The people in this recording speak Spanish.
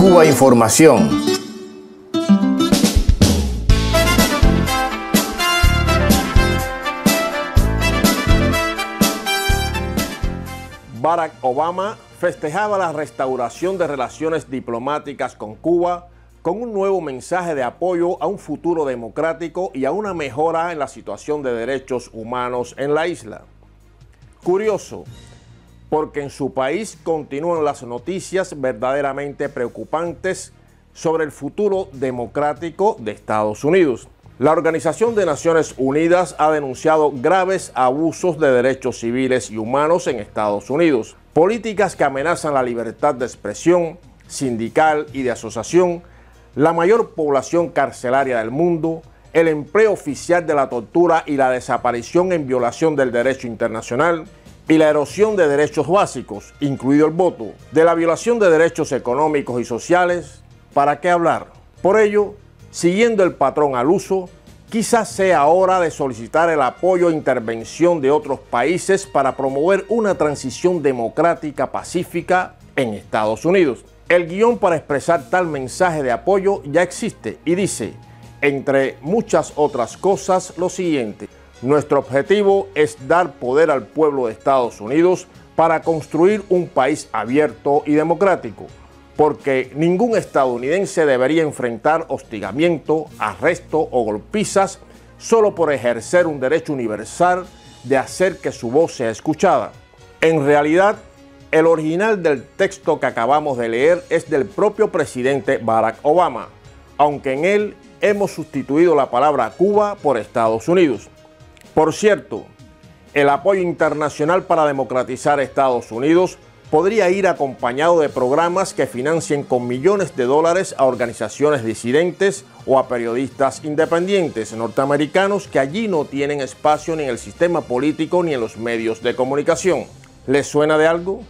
Cuba Información. Barack Obama festejaba la restauración de relaciones diplomáticas con Cuba con un nuevo mensaje de apoyo a un futuro democrático y a una mejora en la situación de derechos humanos en la isla. Curioso, porque en su país continúan las noticias verdaderamente preocupantes sobre el futuro democrático de Estados Unidos. La Organización de Naciones Unidas ha denunciado graves abusos de derechos civiles y humanos en Estados Unidos, políticas que amenazan la libertad de expresión, sindical y de asociación, la mayor población carcelaria del mundo, el empleo oficial de la tortura y la desaparición en violación del derecho internacional, y la erosión de derechos básicos, incluido el voto, de la violación de derechos económicos y sociales, ¿para qué hablar? Por ello, siguiendo el patrón al uso, quizás sea hora de solicitar el apoyo e intervención de otros países para promover una transición democrática pacífica en Estados Unidos. El guion para expresar tal mensaje de apoyo ya existe y dice, entre muchas otras cosas, lo siguiente. Nuestro objetivo es dar poder al pueblo de Estados Unidos para construir un país abierto y democrático, porque ningún estadounidense debería enfrentar hostigamiento, arresto o golpizas solo por ejercer un derecho universal de hacer que su voz sea escuchada. En realidad, el original del texto que acabamos de leer es del propio presidente Barack Obama, aunque en él hemos sustituido la palabra Cuba por Estados Unidos. Por cierto, el apoyo internacional para democratizar Estados Unidos podría ir acompañado de programas que financien con millones de dólares a organizaciones disidentes o a periodistas independientes norteamericanos que allí no tienen espacio ni en el sistema político ni en los medios de comunicación. ¿Les suena de algo?